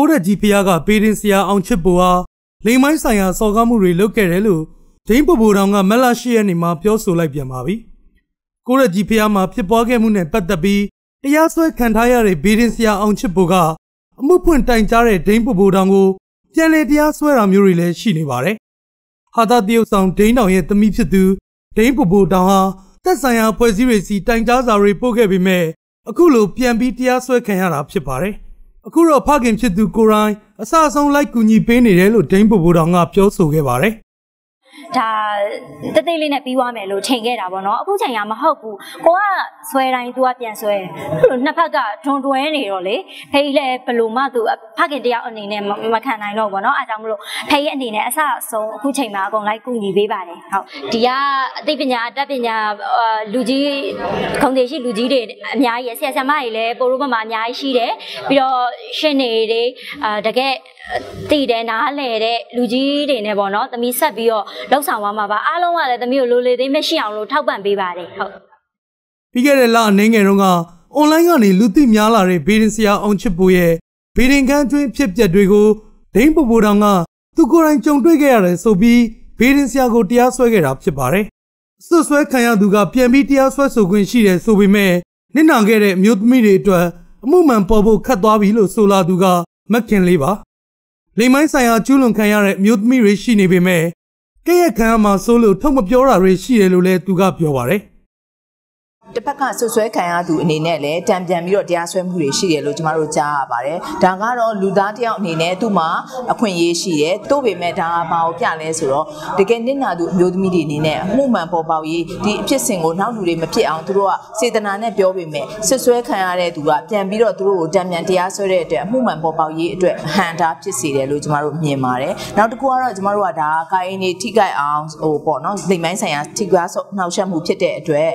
ကိုရက်ကြီးဖျားကပေရင်ဆရာအောင်ချစ်ပူဟာလိမ်မိုင်းဆိုင်ရာစော်ကားမှုတွေလုပ်ခဲ့တယ်လို့ဒိန်းပူပူတောင်ကမက်လာရှိရဲ့နေမှာပြောဆိုလိုက်ပြန်ပါပြီ။ကိုရက်ကြီးဖျားမှာဖြစ်ပွားခဲ့မှုနဲ့ပတ်သက်ပြီးတရားစွဲခံထားရတဲ့ဘေဒင်ဆရာအောင်ချစ်ပူကအမှုဖွင့်တိုင်ကြားတဲ့ဒိန်းပူပူတောင်ကိုပြန်လည်တရားစွဲတာမျိုးတွေလည်းရှိနေပါတယ်။ဟာသာတရုတ်ဆောင်ဒိန်းတောင်ရဲ့သမီးဖြစ်သူဒိန်းပူပူတောင်ဟာသက်ဆိုင်ရာဖွဲ့စည်းတွေစီတိုင်ကြားစာတွေပို့ခဲ့ပေမဲ့အခုလိုပြန်ပြီးတရားစွဲခံရတာဖြစ်ပါတယ်။ အခုတော့ဖခင်ဖြစ်သူကိုရိုင်းအစအဆုံးလိုက်ကူညီပေးနေတယ်လို့ဒိန်းပူပူတောင်ကပြောဆိုခဲ့ပါတယ်။ ဒါတသိလေးနဲ့ပြီးသွားမယ်လို့ချိန်ခဲ့တာပေါ့နော်အခုချိန်ကမဟုတ်ဘူးကိုကဆွဲတိုင်း तू ကပြန်ဆွဲအဲ့လိုနှစ်ဖက်ကဒွန်တွဲနေတော့လေဖေးလည်းဘလို့မှ तू ဖခင်တယောက်အနေနဲ့မခံနိုင်တော့ဘောနော်အားကြောင့်မလို့ဖေးရဲ့အနေနဲ့အဆအဆုံးအခုချိန်မှာအကုန်လိုက်ကူညီပေးပါတယ်ဟုတ်ဒီကအသိပညာအတတ်ပညာလူကြီးခုံတွေရှိလူကြီးတွေအများကြီးရဆရာဆရာမတွေလည်းပိုရိုးမမအများကြီးရှိတယ်ပြီးတော့ရှင်းနေတွေအာတကယ်တည်တယ်နားလဲတဲ့လူကြီးတွေနဲ့ပေါ့နော်သမီးဆက်ပြီးတော့လှုပ်ဆောင်သွားမှာပါအားလုံးကလည်းသမီးကိုလိုလေသိမရှိအောင်လို့ထောက်ပံ့ပေးပါတယ်ဟုတ်ပြီးခဲ့တဲ့လအနေငယ်တုန်းကအွန်လိုင်းကနေလူသိများလာတဲ့ဘေးရင်ဆရာအောင်ချစ်ပူရဲ့ဘေးရင်ကန်းကျွင်းဖြစ်ပျက်တွေကိုဒိန်းပူပူတောင်ကသူကိုယ်တိုင်ကြုံတွေ့ခဲ့ရတယ်ဆိုပြီးဘေးရင်ဆရာကိုတရားစွဲခဲ့တာဖြစ်ပါတယ်ဆွဆွဲခံရသူကပြန်ပြီးတရားစွဲဆိုခွင့်ရှိတယ်ဆိုပေမဲ့နစ်နာခဲ့တဲ့အမျိုးသမီးတွေအတွက်အမှုမှန်ပေါ်ဖို့ခတ်သွားပြီလို့ဆိုလာသူကမက်ခင်လေးပါလိမ်မိုင်းဆိုင်ရာကျူးလွန်ခံရတဲ့မြို့သမီးတွေရှိနေပေမဲ့ ကဲ့ရဲ့ခံရမှာစိုးလို့ထုတ်မပြောတာတွေရှိတယ်လို့လည်းသူကပြောပါတယ်။ တစ်ဖက်ကဆွဆွဲခံရသူအနေနဲ့လည်းတံပြန်ပြီးတော့တရားစွဲမှုတွေရှိတယ်လို့ကျမတို့ကြားရပါတယ်။ဒါကတော့လူသားတယောက်အနေနဲ့သူ့မှာအခွင့်အရေးရှိတယ်။သို့ပေမဲ့ဒါကဘာကိုပြလဲဆိုတော့တကယ်နစ်နာသူအမျိုးသမီးတွေအနေနဲ့အမှုမှန်ပေါ်ပေါက်ရေးဒီအဖြစ်စဉ်ကိုနောက်လူတွေမဖြစ်အောင်သူတို့ကစေတနာနဲ့ပြောပေမဲ့ဆွဆွဲခံရတဲ့သူကပြန်ပြီးတော့သူတို့ကိုတံပြန်တရားစွဲတဲ့အတွက်အမှုမှန်ပေါ်ပေါက်ရေးအတွက်ဟန်တာဖြစ်စေတယ်လို့ကျမတို့မြင်ပါတယ်။နောက်တစ်ခုကတော့ကျမတို့ကဒါကိုင်းနေထိကြိုက်အောင်ဟိုပေါ့နော်လိမ်မိုင်းဆိုင်ရာထိကွားနှောက်ယှက်မှုဖြစ်တဲ့အတွက်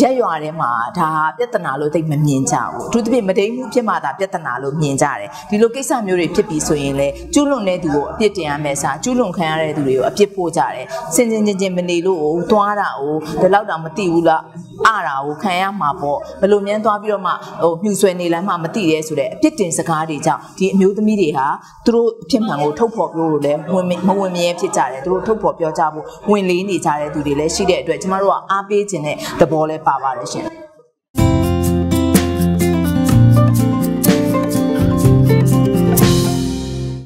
ရက်ရွာထဲမှာဒါပြဿနာလို့သိမမြင်ကြဘူးအထူးသဖြင့်မတိမ်မှုဖြစ်မှသာပြဿနာလို့မြင်ကြတယ်ဒီလိုကိစ္စမျိုးတွေဖြစ်ပြီးဆိုရင်လေကျူးလွန်တဲ့သူကိုအပြစ်တင်ရမယ်စာကျူးလွန်ခံရတဲ့သူတွေကိုအပြစ်ပို့ကြတယ်စင်စင်ချင်းချင်းမနေလို့သွားတာကိုဒီလောက်တောင်မသိဘူးလားအတာကိုခံရမှာပေါ့ဘယ်လိုမြန်းသွားပြီးတော့မှဟိုမြှူဆွဲနေလမ်းမှမသိရဲဆိုတဲ့အပြစ်တင်စကားတွေကြောင့်ဒီအမျိုးသမီးတွေဟာသူတို့အဖြစ်မှန်ကိုထုတ်ဖော်ပြောလို့လည်းဝင်မဝင်မြဲဖြစ်ကြတယ်သူတို့ထုတ်ဖော်ပြောကြဖို့ဝင်လေးနေကြတဲ့သူတွေလည်းရှိတဲ့အတွက်ကျမတို့ကအားပေးခြင်းတဲ့သဘောလည်းပါပါတယ်ရှင်